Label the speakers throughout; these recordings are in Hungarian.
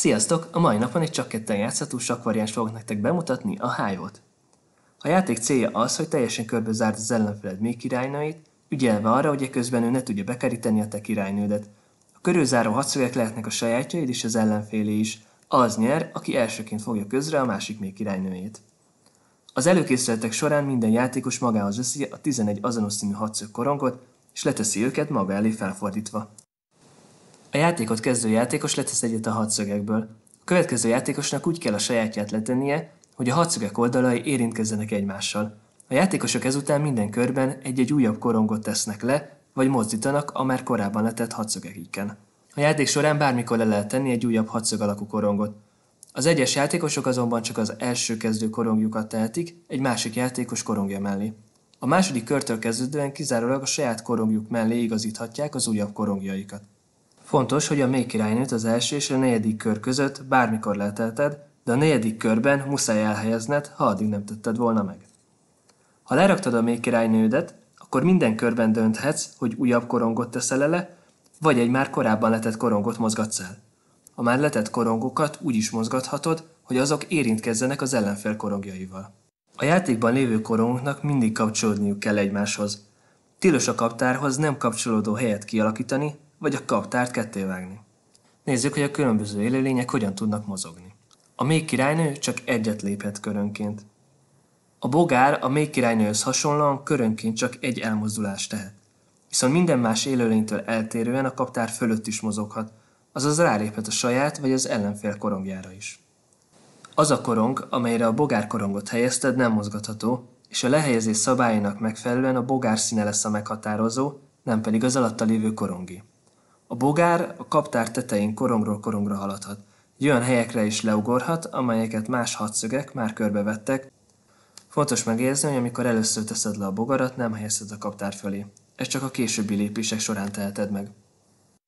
Speaker 1: Sziasztok! A mai napon egy csak ketten játszható variáns fogok nektek bemutatni, a Hive-ot. A játék célja az, hogy teljesen körbe zárd az ellenfeled még királynőit, ügyelve arra, hogy közben ő ne tudja bekeríteni a te királynődet. A körülzáró hadszögek lehetnek a sajátjaid és az ellenfélé is. Az nyer, aki elsőként fogja közre a másik még királynőjét. Az előkészületek során minden játékos magához veszi a 11 azonos színű hadszög korongot, és leteszi őket maga elé felfordítva. A játékot kezdő játékos letesz egyet a hadszögekből. A következő játékosnak úgy kell a sajátját letennie, hogy a hadszögek oldalai érintkezzenek egymással. A játékosok ezután minden körben egy-egy újabb korongot tesznek le, vagy mozdítanak a már korábban letett hadszögekig. A játék során bármikor le lehet tenni egy újabb hadszög alakú korongot. Az egyes játékosok azonban csak az első kezdő korongjukat tehetik egy másik játékos korongja mellé. A második körtől kezdődően kizárólag a saját korongjuk mellé igazíthatják az újabb korongjaikat. Fontos, hogy a mély királynőt az első és a negyedik kör között bármikor letelted, de a negyedik körben muszáj elhelyezned, ha addig nem tetted volna meg. Ha leraktad a mély királynődet, akkor minden körben dönthetsz, hogy újabb korongot teszel ele, vagy egy már korábban letett korongot mozgatsz el. A már letett korongokat úgy is mozgathatod, hogy azok érintkezzenek az ellenfél korongjaival. A játékban lévő korongoknak mindig kapcsolódniuk kell egymáshoz. Tilos a kaptárhoz nem kapcsolódó helyet kialakítani, vagy a kaptárt kettévágni. Nézzük, hogy a különböző élőlények hogyan tudnak mozogni. A még királynő csak egyet léphet körönként. A bogár a még királynőhöz hasonlóan körönként csak egy elmozdulást tehet. Viszont minden más élőlénytől eltérően a kaptár fölött is mozoghat, azaz ráléphet a saját vagy az ellenfél korongjára is. Az a korong, amelyre a bogár korongot helyezted, nem mozgatható, és a lehelyezés szabályainak megfelelően a bogár színe lesz a meghatározó, nem pedig az alatta lévő korongi. A bogár a kaptár tetején korongról korongra haladhat. Egy olyan helyekre is leugorhat, amelyeket más hadszögek már körbevettek. Fontos megjegyezni, hogy amikor először teszed le a bogarat, nem helyezed a kaptár fölé. Ez csak a későbbi lépések során teheted meg.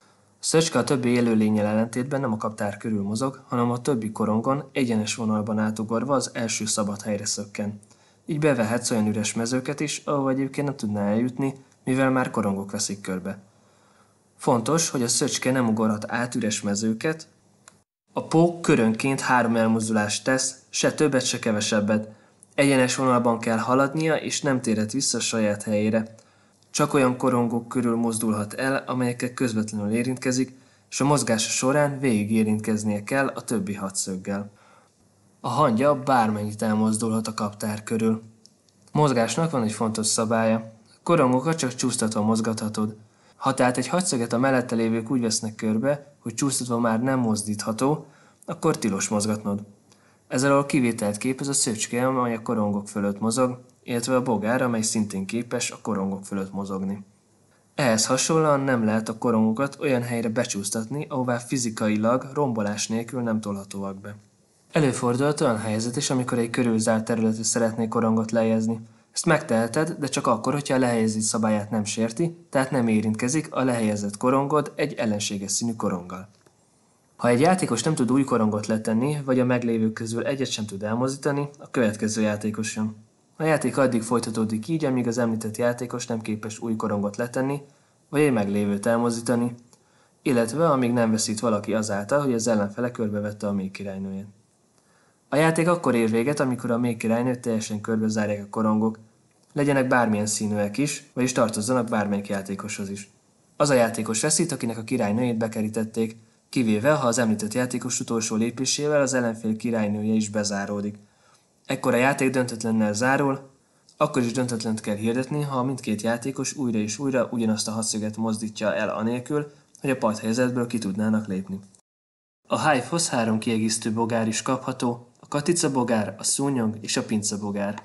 Speaker 1: A szöcske a többi élőlényel ellentétben nem a kaptár körül mozog, hanem a többi korongon egyenes vonalban átugorva az első szabad helyre szökken. Így bevehetsz olyan üres mezőket is, ahova egyébként nem tudná eljutni, mivel már korongok veszik körbe. Fontos, hogy a szöcske nem ugorhat át üres mezőket. A pók körönként három elmozdulást tesz, se többet, se kevesebbet. Egyenes vonalban kell haladnia, és nem térhet vissza saját helyére. Csak olyan korongok körül mozdulhat el, amelyekkel közvetlenül érintkezik, és a mozgása során végig érintkeznie kell a többi hadszöggel. A hangya bármennyit elmozdulhat a kaptár körül. Mozgásnak van egy fontos szabálya. Korongokat csak csúsztatva mozgathatod. Ha tehát egy hadszöget a mellette lévők úgy vesznek körbe, hogy csúsztatva már nem mozdítható, akkor tilos mozgatnod. Ezzel a kivételt képez a szöcske, amely a korongok fölött mozog, illetve a bogár, amely szintén képes a korongok fölött mozogni. Ehhez hasonlóan nem lehet a korongokat olyan helyre becsúsztatni, ahová fizikailag rombolás nélkül nem tolhatóak be. Előfordulhat olyan helyzet is, amikor egy körülzárt területre szeretnék korongot lejezni, ezt megteheted, de csak akkor, hogyha a lehelyezés szabályát nem sérti, tehát nem érintkezik a lehelyezett korongod egy ellenséges színű koronggal. Ha egy játékos nem tud új korongot letenni, vagy a meglévők közül egyet sem tud elmozítani, a következő játékos jön. A játék addig folytatódik így, amíg az említett játékos nem képes új korongot letenni, vagy egy meglévőt elmozítani, illetve amíg nem veszít valaki azáltal, hogy az ellenfele körbevette a még királynőjét. A játék akkor ér véget, amikor a még királynőt teljesen körbe zárják a korongok, legyenek bármilyen színűek is, vagyis tartozzanak bármelyik játékoshoz is. Az a játékos veszít, akinek a királynőjét bekerítették, kivéve, ha az említett játékos utolsó lépésével az ellenfél királynője is bezáródik. Ekkor a játék döntetlennel zárul, akkor is döntetlent kell hirdetni, ha mindkét játékos újra és újra ugyanazt a hadszöget mozdítja el anélkül, hogy a padhelyzetből ki tudnának lépni. A Hive-hoz három kiegészítő bogár is kapható, katica bogár, a szúnyog és a pince bogár.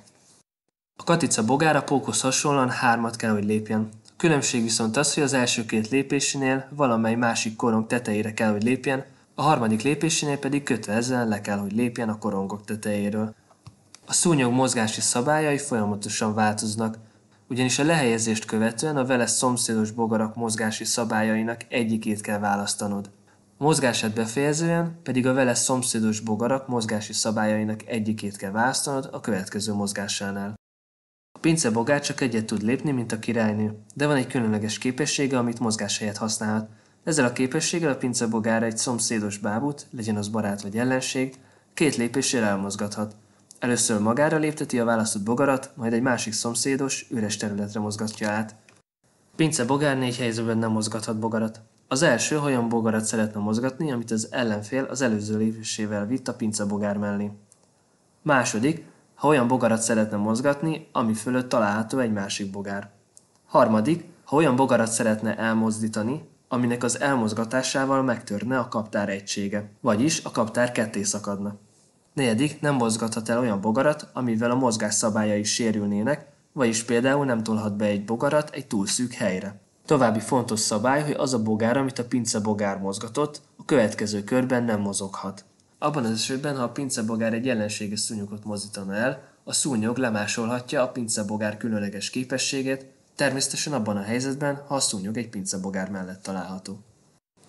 Speaker 1: A katica bogár a pókhoz hasonlóan hármat kell, hogy lépjen. A különbség viszont az, hogy az első két lépésénél valamely másik korong tetejére kell, hogy lépjen, a harmadik lépésénél pedig kötelezően le kell, hogy lépjen a korongok tetejéről. A szúnyog mozgási szabályai folyamatosan változnak, ugyanis a lehelyezést követően a vele szomszédos bogarak mozgási szabályainak egyikét kell választanod. Mozgását befejezően pedig a vele szomszédos bogarak mozgási szabályainak egyikét kell választanod a következő mozgásánál. A pince bogár csak egyet tud lépni, mint a királynő, de van egy különleges képessége, amit mozgás helyett használhat. Ezzel a képességgel a pincebogár egy szomszédos bábút, legyen az barát vagy ellenség, két lépéssel elmozgathat. Először magára lépteti a választott bogarat, majd egy másik szomszédos, üres területre mozgatja át. Pince bogár négy helyzetben nem mozgathat bogarat. Az első, ha olyan bogarat szeretne mozgatni, amit az ellenfél az előző lépésével vitt a pince bogár mellé. Második, ha olyan bogarat szeretne mozgatni, ami fölött található egy másik bogár. Harmadik, ha olyan bogarat szeretne elmozdítani, aminek az elmozgatásával megtörne a kaptár egysége, vagyis a kaptár ketté szakadna. Negyedik, nem mozgathat el olyan bogarat, amivel a mozgás szabályai sérülnének, vagyis például nem tolhat be egy bogarat egy túl szűk helyre. További fontos szabály, hogy az a bogár, amit a pince bogár mozgatott, a következő körben nem mozoghat. Abban az esetben, ha a pincebogár egy ellenséges szúnyogot mozdítana el, a szúnyog lemásolhatja a pincebogár különleges képességét, természetesen abban a helyzetben, ha a szúnyog egy pincebogár mellett található.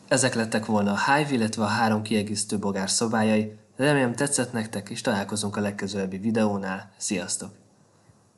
Speaker 1: Ezek lettek volna a Hive, illetve a három kiegészítő bogár szobájai. Remélem tetszett nektek, és találkozunk a legközelebbi videónál. Sziasztok!